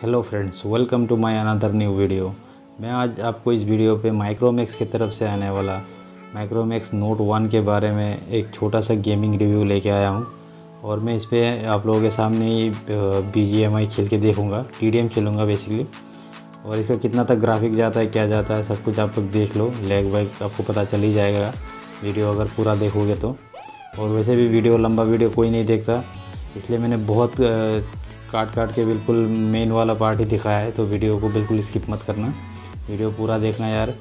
Hello friends welcome to my another new video मैं आज आपको इस वीडियो पे माइक्रोमैक्स की तरफ़ से आने वाला माइक्रोमैक्स नोट वन के बारे में एक छोटा सा गेमिंग रिव्यू लेके आया हूँ और मैं इस पर आप लोगों के सामने ही बी खेल के देखूँगा टी डी एम खेलूँगा बेसिकली और इसका कितना तक ग्राफिक जाता है, क्या जाता है, सब कुछ आप लोग देख लो लैग वैग आपको पता चल ही जाएगा। वीडियो अगर पूरा देखोगे तो। और वैसे भी वीडियो लंबा वीडियो कोई नहीं देखता, इसलिए मैंने बहुत काट काट के बिल्कुल मेन वाला पार्ट ही दिखाया है तो वीडियो को बिल्कुल स्किप मत करना। वीडियो पूरा देखना यार,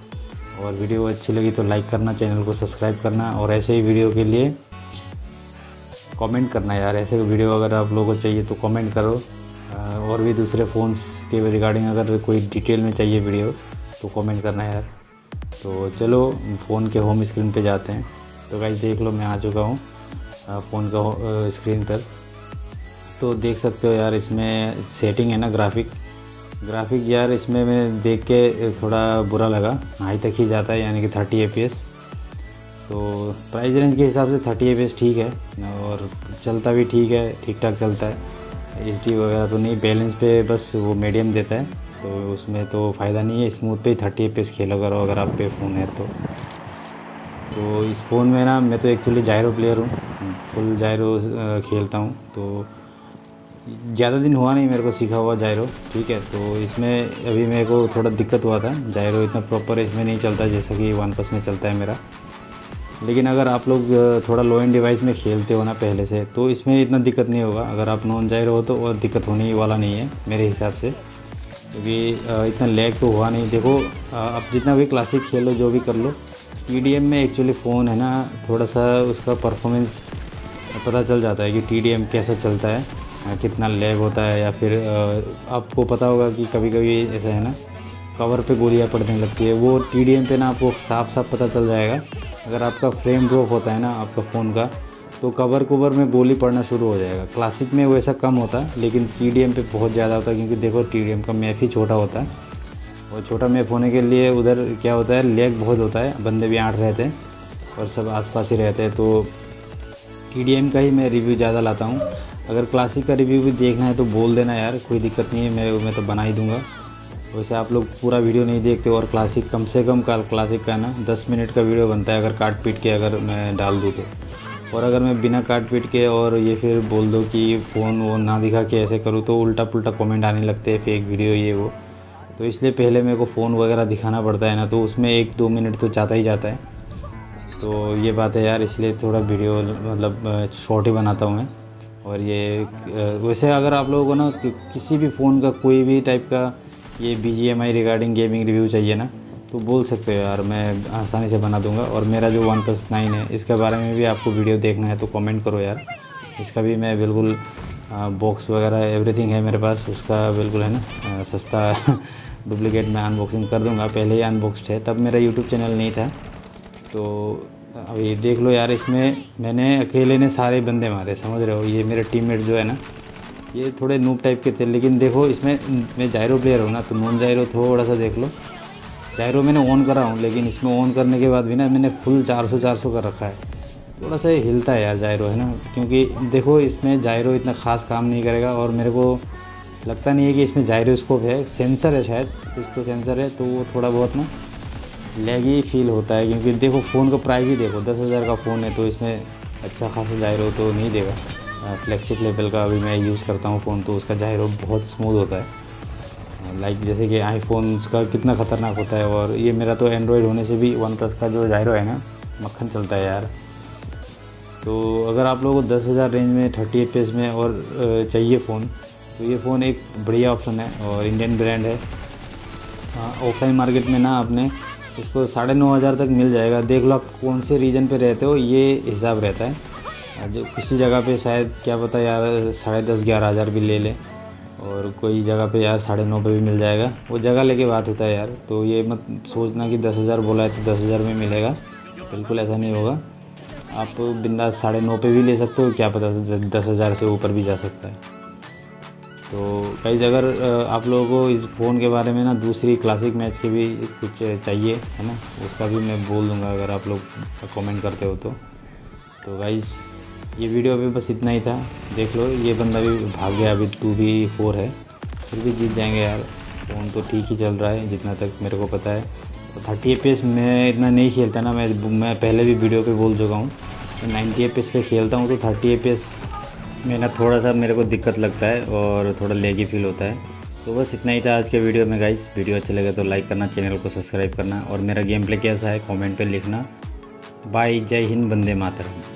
और वीडियो अच्छी लगी तो लाइक करना चैनल को सब्सक्राइब करना, और ऐसे ही वीडियो के लिए कमेंट करना यार। ऐसे वीडियो अगर आप लोगों को चाहिए तो कमेंट करो। और भी दूसरे फ़ोन्स के रिगार्डिंग अगर कोई डिटेल में चाहिए वीडियो तो कमेंट करना यार। तो चलो फ़ोन के होम स्क्रीन पे जाते हैं। तो गाइस देख लो, मैं आ चुका हूँ फ़ोन का स्क्रीन पर। तो देख सकते हो यार, इसमें सेटिंग है ना ग्राफिक ग्राफिक यार इसमें मैं देख के थोड़ा बुरा लगा। हाई तक ही जाता है, यानी कि थर्टी ए तो प्राइस रेंज के हिसाब से थर्टी ए ठीक है, और चलता भी ठीक है ठीक ठाक चलता है। एचडी वगैरह तो नहीं बैलेंस पे बस वो मीडियम देता है। तो उसमें तो फ़ायदा नहीं है स्मूथ पे थर्टी ए खेलो करो अगर आप पे फ़ोन है तो। तो इस फ़ोन में ना, मैं तो एक्चुअली जायरो प्लेयर हूँ। फुल जायरो खेलता हूँ तो ज़्यादा दिन हुआ नहीं मेरे को सीखा हुआ जायरो, ठीक है? तो इसमें अभी मेरे को थोड़ा दिक्कत हुआ था। जायरो इतना प्रॉपर इसमें नहीं चलता जैसा कि वन प्लस में चलता है मेरा। लेकिन अगर आप लोग थोड़ा लो एंड डिवाइस में खेलते हो ना पहले से तो इसमें इतना दिक्कत नहीं होगा। अगर आप नॉन जायरो हो तो और दिक्कत होने वाला नहीं है मेरे हिसाब से। क्योंकि इतना लैग तो हुआ नहीं। देखो आप जितना भी क्लासिक खेलो जो भी कर लो टीडीएम में एक्चुअली फ़ोन है ना, थोड़ा सा उसका परफॉर्मेंस पता चल जाता है कि टी कैसा चलता है। कितना लैग होता है या फिर आपको पता होगा कि कभी कभी ऐसा है ना, कवर पे गोलियाँ पड़ने लगती है। वो टीडीएम पे ना आपको साफ़ साफ़ पता चल जाएगा। अगर आपका फ्रेम ड्रॉप होता है ना आपका फ़ोन का तो कवर कवर में गोली पड़ना शुरू हो जाएगा। क्लासिक में वैसा कम होता है लेकिन टीडीएम पे बहुत ज़्यादा होता है क्योंकि देखो टीडीएम का मैप ही छोटा होता। है और छोटा मैप होने के लिए उधर क्या होता है लेग बहुत होता है। बंदे भी आठ रहते हैं और सब आसपास ही रहते हैं तो टीडीएम का ही मैं रिव्यू ज़्यादा लाता हूँ। अगर क्लासिक का रिव्यू भी देखना है तो बोल देना यार, कोई दिक्कत नहीं है, मैं मैं तो बना ही दूँगा। वैसे आप लोग पूरा वीडियो नहीं देखते और क्लासिक कम से कम का क्लासिक का ना, दस मिनट का वीडियो बनता है अगर काट पीट के अगर मैं डाल दूँ तो। और अगर मैं बिना काट पीट के और ये फिर बोल दो कि फ़ोन वो ना दिखा के ऐसे करूँ तो उल्टा पुल्टा कमेंट आने लगते हैं फेक वीडियो ये वो। तो इसलिए पहले मेरे को फ़ोन वगैरह दिखाना पड़ता है ना तो उसमें एक दो मिनट तो जाता ही जाता है। तो ये बात है यार, इसलिए थोड़ा वीडियो मतलब शॉर्ट ही बनाता हूँ मैं। और ये वैसे अगर आप लोगों को ना कि, किसी भी फ़ोन का कोई भी टाइप का ये आई रिगार्डिंग गेमिंग रिव्यू चाहिए ना तो बोल सकते हो यार मैं आसानी से बना दूँगा। और मेरा जो वन प्लस नाइन है इसके बारे में भी आपको वीडियो देखना है तो कमेंट करो यार। इसका भी मैं बिल्कुल बॉक्स वगैरह एवरीथिंग है मेरे पास उसका बिल्कुल है ना सस्ता डुप्लीकेट मैं अनबॉक्सिंग कर दूँगा। पहले ही अनबॉक्सड है तब मेरा यूट्यूब चैनल नहीं था। तो अभी देख लो यार, इसमें मैंने अकेले ने सारे बंदे मारे, समझ रहे हो? ये मेरे टीममेट जो है ना, ये थोड़े नूब टाइप के थे, लेकिन देखो इसमें मैं जायरो प्लेयर हूँ ना तो नॉन जायरो थोड़ा सा देख लो। जायरो मैंने ऑन करा हूँ, लेकिन इसमें ऑन करने के बाद भी ना मैंने फुल 400 400 कर रखा है। थोड़ा सा हिलता है यार जायरो है ना? क्योंकि देखो इसमें जायरो इतना ख़ास काम नहीं करेगा, और मेरे को लगता नहीं है कि इसमें जायरोस्कोप है। सेंसर है शायद कुछ तो सेंसर है तो वो थोड़ा बहुत ना लैगी फील होता है क्योंकि देखो, फ़ोन का प्राइस ही देखो, दस हज़ार का फ़ोन है तो इसमें अच्छा खासा जायरो तो नहीं देगा। फ्लैगशिप लेवल का अभी मैं यूज़ करता हूँ फ़ोन तो उसका जायरो बहुत स्मूथ होता है। लाइक जैसे कि आईफोन का कितना ख़तरनाक होता है और ये मेरा तो एंड्रॉयड होने से भी वन प्लस का जो जायरो है ना, मक्खन चलता है यार। तो अगर आप लोगों को दस हज़ार रेंज में थर्टी एफ़ में और चाहिए फ़ोन तो ये फ़ोन एक बढ़िया ऑप्शन है और इंडियन ब्रांड है। ऑफलाइन मार्केट में ना आपने इसको साढ़े नौ हज़ार तक मिल जाएगा। देख लो आप कौन से रीजन पे रहते हो, ये हिसाब रहता है। जो किसी जगह पे शायद, क्या पता यार, साढ़े दस ग्यारह हज़ार भी ले ले। और कोई जगह पे यार साढ़े नौ पे भी मिल जाएगा। वो जगह लेके बात होता है यार। तो ये मत सोचना कि दस हज़ार बोला है तो दस हज़ार में मिलेगा। बिल्कुल ऐसा नहीं होगा। आप बिंदास साढ़े नौ पे भी ले सकते हो, क्या पता दस हज़ार से ऊपर भी जा सकता है। तो कई अगर आप लोगों को इस फ़ोन के बारे में ना दूसरी क्लासिक मैच के भी कुछ चाहिए, है ना, उसका भी मैं बोल दूँगा अगर आप लोग कमेंट करते हो तो। तो गाइज़ ये वीडियो अभी बस इतना ही था। देख लो, ये बंदा भी भाग गया, अभी टू भी फोर है। फिर भी जीत जाएँगे यार। फ़ोन तो ठीक ही चल रहा है, जितना तक मेरे को पता है। तो थर्टी ए मैं इतना नहीं खेलता ना, मैं मैं पहले भी वीडियो पे बोल चुका हूँ। मैं नाइन्टी ए पे खेलता हूँ तो थर्टी ए में ना थोड़ा सा मेरे को दिक्कत लगता है और थोड़ा लेगी फील होता है। तो बस इतना ही था आज के वीडियो में गाइस वीडियो अच्छा लगे तो लाइक करना चैनल को सब्सक्राइब करना और मेरा गेम प्ले कैसा है कॉमेंट पर लिखना। बाय जय हिंद बंदे मातरम